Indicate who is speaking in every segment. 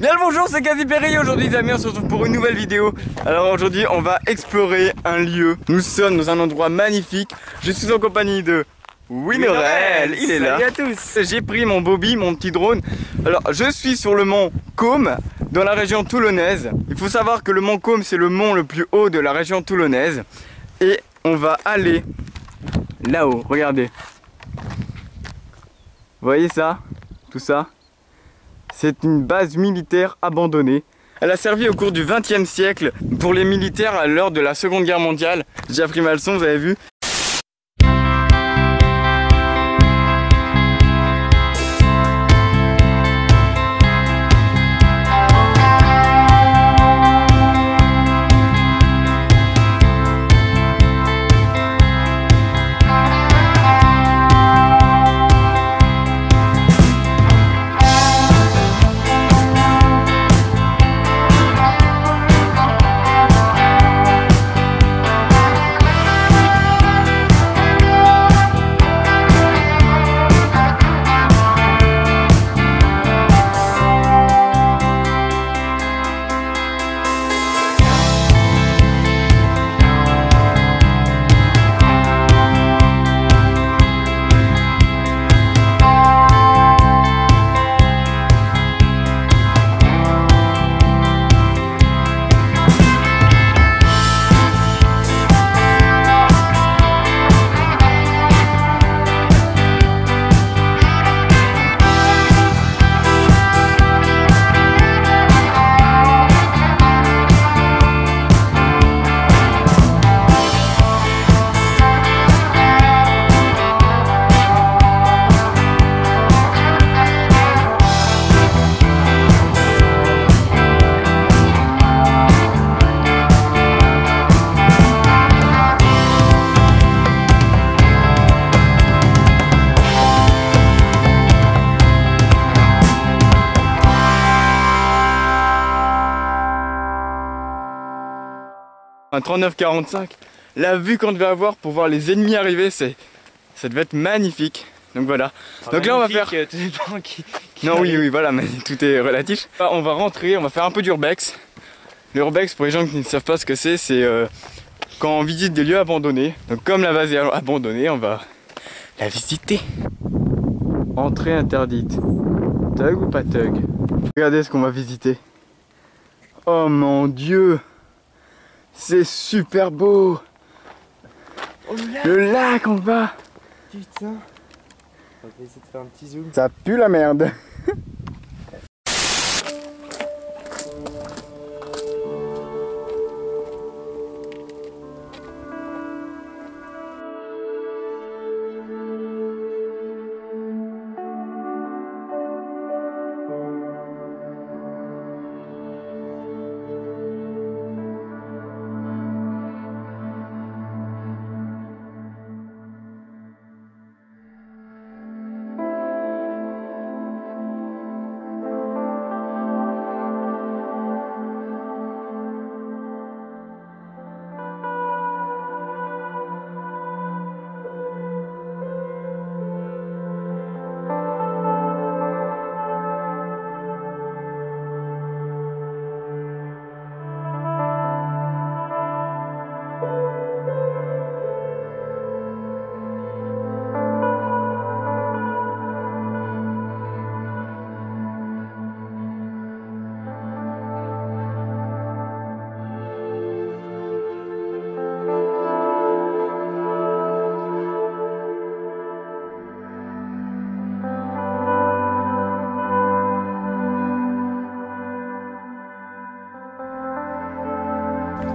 Speaker 1: Bien le bonjour, c'est Perry. Aujourd'hui, les amis, on se retrouve pour une nouvelle vidéo. Alors aujourd'hui, on va explorer un lieu. Nous sommes dans un endroit magnifique. Je suis en compagnie de Winnerel. Il est là.
Speaker 2: Salut à tous.
Speaker 1: J'ai pris mon Bobby, mon petit drone. Alors, je suis sur le mont Côme, dans la région toulonnaise. Il faut savoir que le mont Côme, c'est le mont le plus haut de la région toulonnaise. Et on va aller là-haut. Regardez. Vous voyez ça? Tout ça? C'est une base militaire abandonnée. Elle a servi au cours du 20e siècle pour les militaires l'heure de la Seconde Guerre mondiale. J'ai appris ma leçon, vous avez vu. Un 39-45. La vue qu'on devait avoir pour voir les ennemis arriver, c'est ça devait être magnifique. Donc voilà. Donc là on va faire.
Speaker 2: Euh,
Speaker 1: non oui oui voilà mais tout est relatif. On va rentrer, on va faire un peu d'urbex. L'urbex pour les gens qui ne savent pas ce que c'est, c'est euh, quand on visite des lieux abandonnés. Donc comme la base est abandonnée, on va la visiter. Entrée interdite. Tug ou pas tug? Regardez ce qu'on va visiter. Oh mon dieu c'est super beau.
Speaker 2: Oh,
Speaker 1: Le lac en bas.
Speaker 2: Putain. On va essayer de faire un petit zoom.
Speaker 1: Ça pue la merde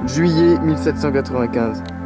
Speaker 1: juillet 1795.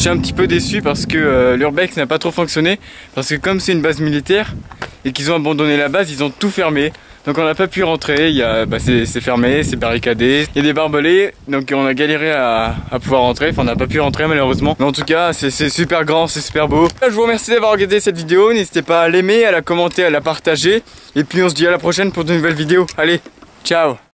Speaker 1: Je suis un petit peu déçu parce que euh, l'urbex n'a pas trop fonctionné. Parce que comme c'est une base militaire et qu'ils ont abandonné la base, ils ont tout fermé. Donc on n'a pas pu rentrer, bah, c'est, fermé, c'est barricadé, il y a des barbelés, donc on a galéré à, pouvoir rentrer, enfin on n'a pas pu rentrer malheureusement. Mais en tout cas c'est super grand, c'est super beau. Je vous remercie d'avoir regardé cette vidéo, n'hésitez pas à l'aimer, à la commenter, à la partager. Et puis on se dit à la prochaine pour de nouvelles vidéos. Allez, ciao